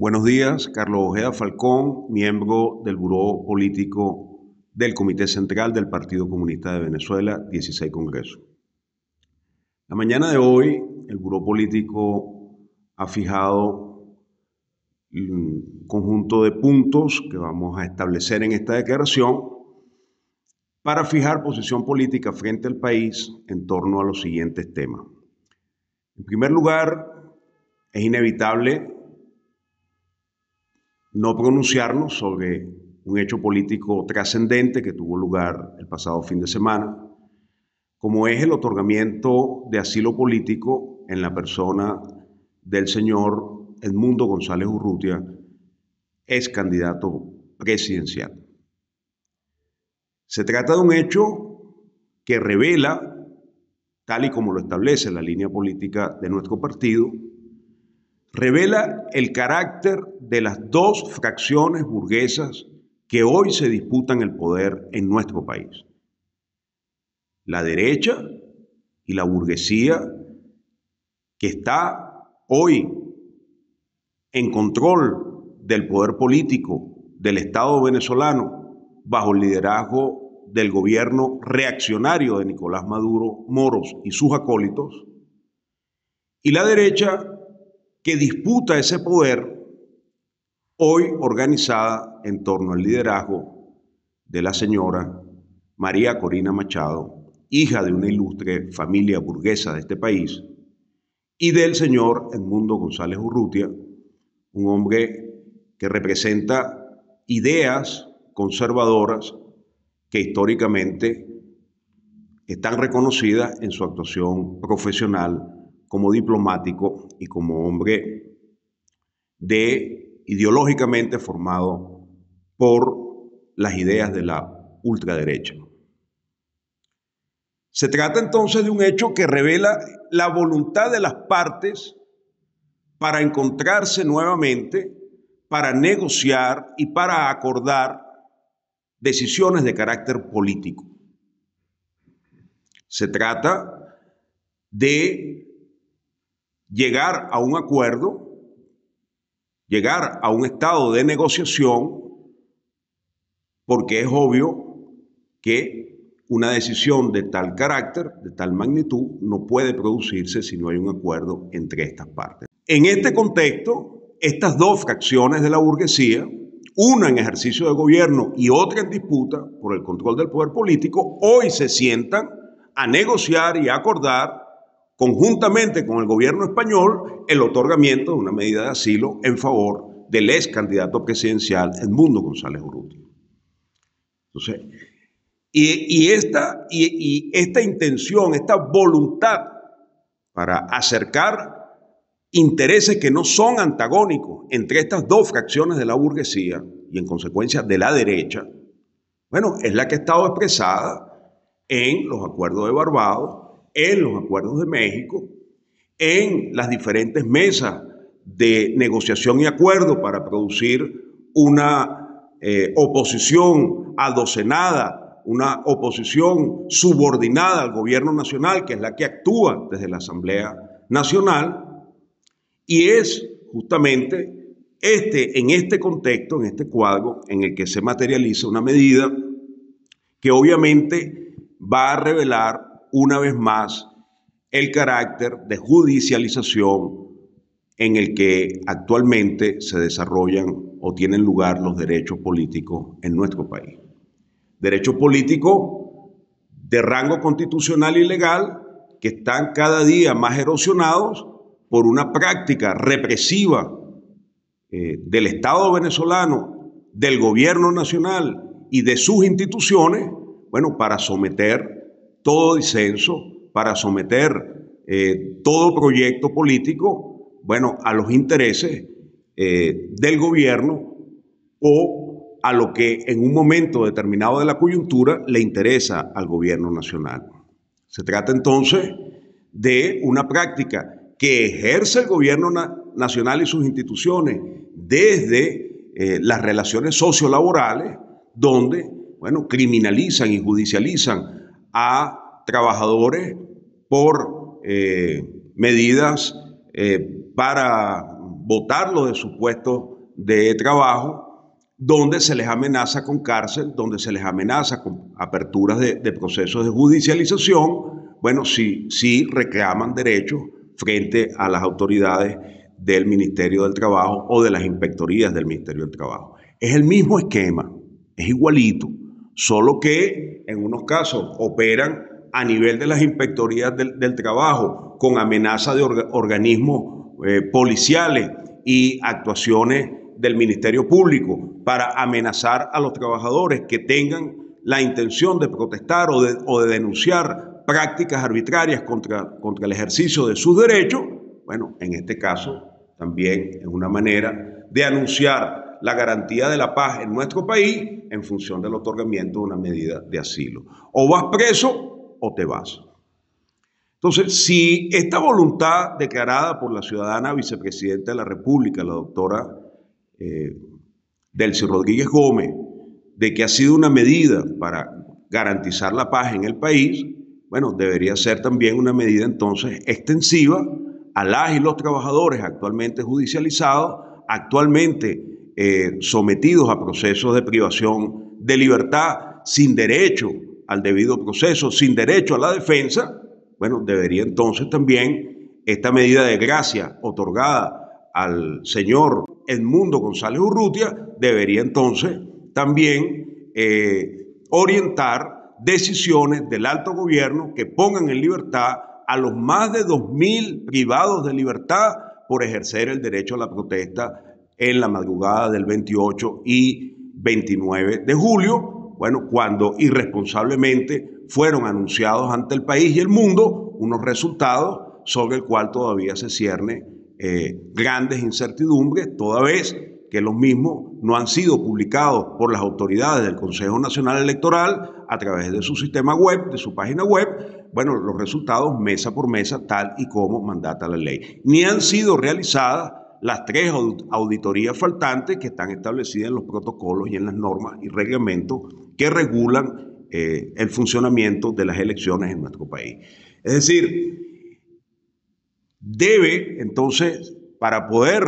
Buenos días, Carlos Ojeda Falcón, miembro del Buró Político del Comité Central del Partido Comunista de Venezuela, 16 Congreso. La mañana de hoy, el Buró Político ha fijado un conjunto de puntos que vamos a establecer en esta declaración para fijar posición política frente al país en torno a los siguientes temas. En primer lugar, es inevitable no pronunciarnos sobre un hecho político trascendente que tuvo lugar el pasado fin de semana, como es el otorgamiento de asilo político en la persona del señor Edmundo González Urrutia, ex candidato presidencial. Se trata de un hecho que revela, tal y como lo establece la línea política de nuestro partido, revela el carácter de las dos fracciones burguesas que hoy se disputan el poder en nuestro país. La derecha y la burguesía que está hoy en control del poder político del Estado venezolano bajo el liderazgo del gobierno reaccionario de Nicolás Maduro, Moros y sus acólitos, y la derecha que disputa ese poder, hoy organizada en torno al liderazgo de la señora María Corina Machado, hija de una ilustre familia burguesa de este país, y del señor Edmundo González Urrutia, un hombre que representa ideas conservadoras que históricamente están reconocidas en su actuación profesional como diplomático y como hombre de ideológicamente formado por las ideas de la ultraderecha. Se trata entonces de un hecho que revela la voluntad de las partes para encontrarse nuevamente, para negociar y para acordar decisiones de carácter político. Se trata de llegar a un acuerdo, llegar a un estado de negociación, porque es obvio que una decisión de tal carácter, de tal magnitud, no puede producirse si no hay un acuerdo entre estas partes. En este contexto, estas dos fracciones de la burguesía, una en ejercicio de gobierno y otra en disputa por el control del poder político, hoy se sientan a negociar y a acordar conjuntamente con el gobierno español, el otorgamiento de una medida de asilo en favor del ex candidato presidencial Edmundo González Urrutia. Entonces, y, esta, y esta intención, esta voluntad para acercar intereses que no son antagónicos entre estas dos fracciones de la burguesía y en consecuencia de la derecha, bueno, es la que ha estado expresada en los acuerdos de Barbados, en los acuerdos de México, en las diferentes mesas de negociación y acuerdo para producir una eh, oposición adocenada, una oposición subordinada al gobierno nacional, que es la que actúa desde la Asamblea Nacional, y es justamente este, en este contexto, en este cuadro, en el que se materializa una medida que obviamente va a revelar una vez más el carácter de judicialización en el que actualmente se desarrollan o tienen lugar los derechos políticos en nuestro país. Derechos políticos de rango constitucional y legal que están cada día más erosionados por una práctica represiva eh, del Estado venezolano, del gobierno nacional y de sus instituciones, bueno, para someter todo disenso, para someter eh, todo proyecto político, bueno, a los intereses eh, del gobierno o a lo que en un momento determinado de la coyuntura le interesa al gobierno nacional. Se trata entonces de una práctica que ejerce el gobierno nacional y sus instituciones desde eh, las relaciones sociolaborales, donde, bueno, criminalizan y judicializan a trabajadores por eh, medidas eh, para votarlos de sus puestos de trabajo, donde se les amenaza con cárcel, donde se les amenaza con aperturas de, procesos de judicialización, bueno, sí, sí reclaman derechos frente a las autoridades del Ministerio del Trabajo o de las inspectorías del Ministerio del Trabajo. Es el mismo esquema, es igualito, solo que en unos casos operan a nivel de las inspectorías del, trabajo con amenaza de organismos eh, policiales y actuaciones del Ministerio Público para amenazar a los trabajadores que tengan la intención de protestar o de, denunciar prácticas arbitrarias contra, contra el ejercicio de sus derechos, bueno, en este caso también es una manera de anunciar la garantía de la paz en nuestro país en función del otorgamiento de una medida de asilo. O vas preso o te vas. Entonces, si esta voluntad declarada por la ciudadana vicepresidenta de la República, la doctora eh, Delcy Rodríguez Gómez, de que ha sido una medida para garantizar la paz en el país, bueno, debería ser también una medida entonces extensiva a las y los trabajadores actualmente judicializados, actualmente eh, sometidos a procesos de privación de libertad sin derecho al debido proceso, sin derecho a la defensa, bueno, debería entonces también esta medida de gracia otorgada al señor Edmundo González Urrutia, debería entonces también eh, orientar decisiones del alto gobierno que pongan en libertad a los más de 2.000 privados de libertad por ejercer el derecho a la protesta en la madrugada del 28 y 29 de julio, bueno, cuando irresponsablemente fueron anunciados ante el país y el mundo unos resultados sobre el cual todavía se cierne eh, grandes incertidumbres, toda vez que los mismos no han sido publicados por las autoridades del Consejo Nacional Electoral a través de su sistema web, de su página web, bueno, los resultados mesa por mesa, tal y como mandata la ley. Ni han sido realizadas las tres auditorías faltantes que están establecidas en los protocolos y en las normas y reglamentos que regulan eh, el funcionamiento de las elecciones en nuestro país. Es decir, debe entonces, para poder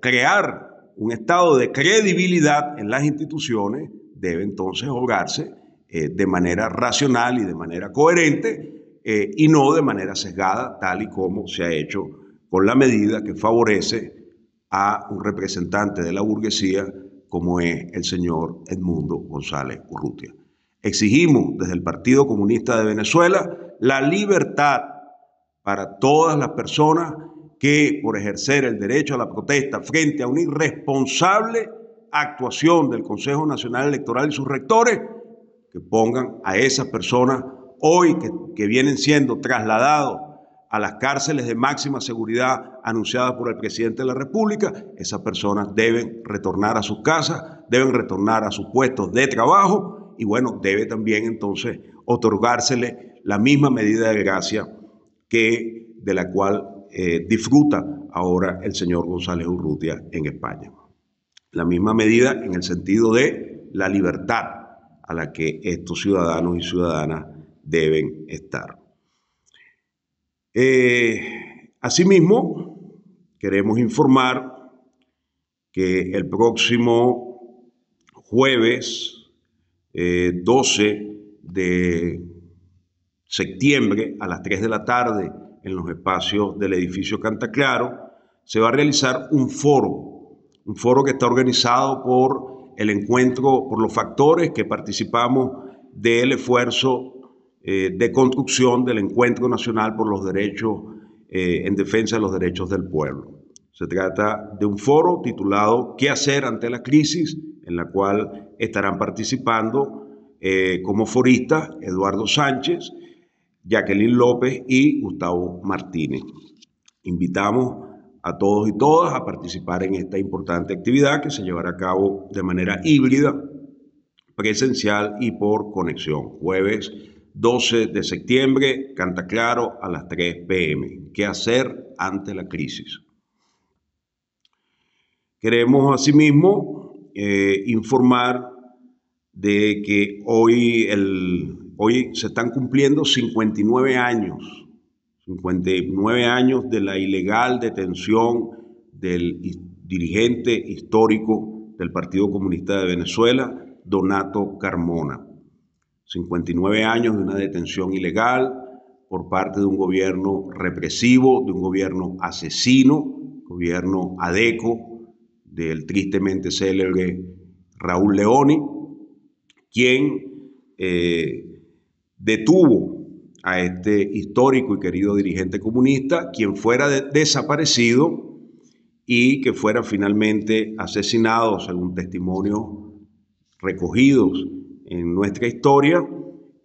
crear un estado de credibilidad en las instituciones, debe entonces ahogarse eh, de manera racional y de manera coherente eh, y no de manera sesgada, tal y como se ha hecho con la medida que favorece a un representante de la burguesía como es el señor Edmundo González Urrutia. Exigimos desde el Partido Comunista de Venezuela la libertad para todas las personas que por ejercer el derecho a la protesta frente a una irresponsable actuación del Consejo Nacional Electoral y sus rectores, que pongan a esas personas hoy que, vienen siendo trasladados a las cárceles de máxima seguridad anunciadas por el presidente de la República, esas personas deben retornar a sus casas, deben retornar a sus puestos de trabajo y bueno, debe también entonces otorgársele la misma medida de gracia que, de la cual eh, disfruta ahora el señor González Urrutia en España. La misma medida en el sentido de la libertad a la que estos ciudadanos y ciudadanas deben estar. Eh, asimismo, queremos informar que el próximo jueves 12 eh, de septiembre a las 3 de la tarde en los espacios del edificio Canta Claro, se va a realizar un foro, un foro que está organizado por el encuentro, por los factores que participamos del esfuerzo eh, de construcción del Encuentro Nacional por los Derechos eh, en Defensa de los Derechos del Pueblo. Se trata de un foro titulado ¿Qué hacer ante la crisis? en la cual estarán participando eh, como foristas Eduardo Sánchez, Jacqueline López y Gustavo Martínez. Invitamos a todos y todas a participar en esta importante actividad que se llevará a cabo de manera híbrida, presencial y por conexión. Jueves 12 de septiembre, Canta Claro, a las 3 pm. ¿Qué hacer ante la crisis? Queremos asimismo eh, informar de que hoy el Hoy se están cumpliendo 59 años, 59 años de la ilegal detención del dirigente histórico del Partido Comunista de Venezuela, Donato Carmona. 59 años de una detención ilegal por parte de un gobierno represivo, de un gobierno asesino, gobierno adeco del tristemente célebre Raúl Leoni, quien eh, detuvo a este histórico y querido dirigente comunista, quien fuera desaparecido y que fuera finalmente asesinado, según testimonios recogidos en nuestra historia,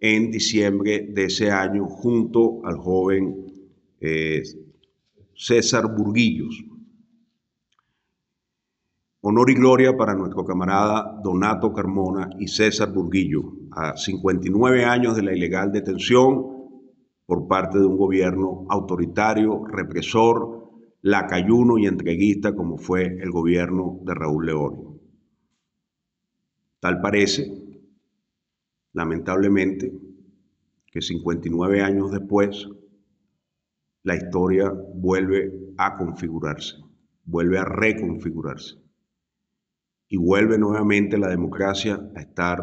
en diciembre de ese año junto al joven eh, César Burguillos. Honor y gloria para nuestro camarada Donato Carmona y César Burguillo, a 59 años de la ilegal detención por parte de un gobierno autoritario, represor, lacayuno y entreguista como fue el gobierno de Raúl León. Tal parece, lamentablemente, que 59 años después, la historia vuelve a configurarse, vuelve a reconfigurarse y vuelve nuevamente la democracia a estar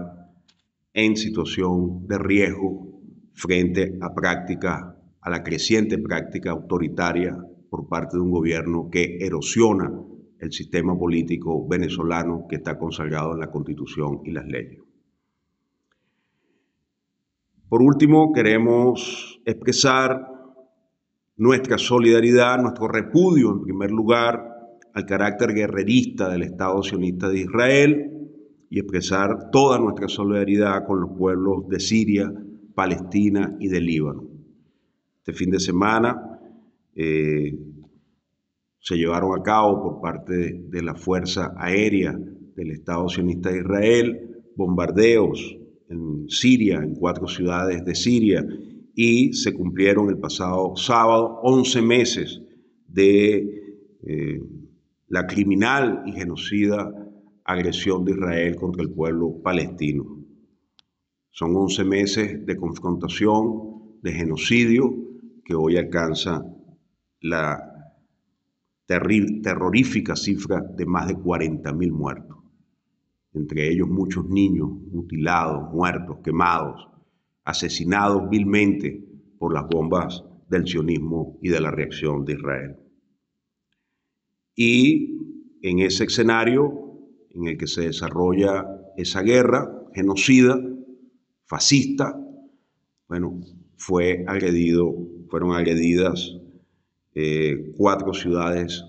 en situación de riesgo frente a práctica, a la creciente práctica autoritaria por parte de un gobierno que erosiona el sistema político venezolano que está consagrado en la Constitución y las leyes. Por último, queremos expresar nuestra solidaridad, nuestro repudio, en primer lugar, al carácter guerrerista del Estado sionista de Israel y expresar toda nuestra solidaridad con los pueblos de Siria, Palestina y del Líbano. Este fin de semana eh, se llevaron a cabo por parte de la Fuerza Aérea del Estado sionista de Israel bombardeos en Siria, en cuatro ciudades de Siria, y se cumplieron el pasado sábado 11 meses de eh, la criminal y genocida agresión de Israel contra el pueblo palestino. Son 11 meses de confrontación, de genocidio, que hoy alcanza la terrorífica cifra de más de 40.000 muertos, entre ellos muchos niños mutilados, muertos, quemados, asesinados vilmente por las bombas del sionismo y de la reacción de Israel. Y en ese escenario en el que se desarrolla esa guerra genocida, fascista, bueno, fue agredido, fueron agredidas eh, cuatro ciudades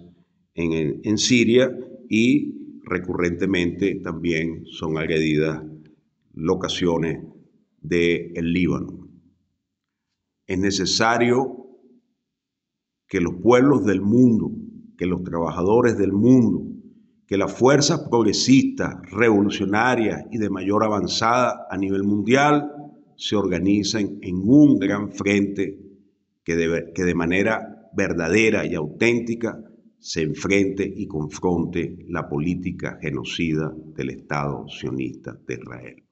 en, en Siria y recurrentemente también son agredidas locaciones del el Líbano. Es necesario que los pueblos del mundo que los trabajadores del mundo, que las fuerzas progresistas, revolucionarias y de mayor avanzada a nivel mundial se organicen en un gran frente que de, que de manera verdadera y auténtica se enfrente y confronte la política genocida del Estado sionista de Israel.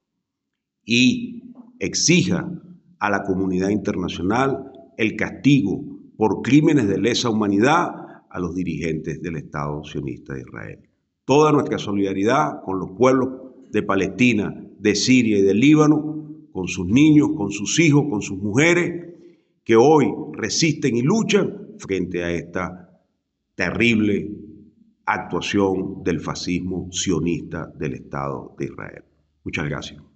Y exija a la comunidad internacional el castigo por crímenes de lesa humanidad a los dirigentes del Estado sionista de Israel. Toda nuestra solidaridad con los pueblos de Palestina, de Siria y del Líbano, con sus niños, con sus hijos, con sus mujeres, que hoy resisten y luchan frente a esta terrible actuación del fascismo sionista del Estado de Israel. Muchas gracias.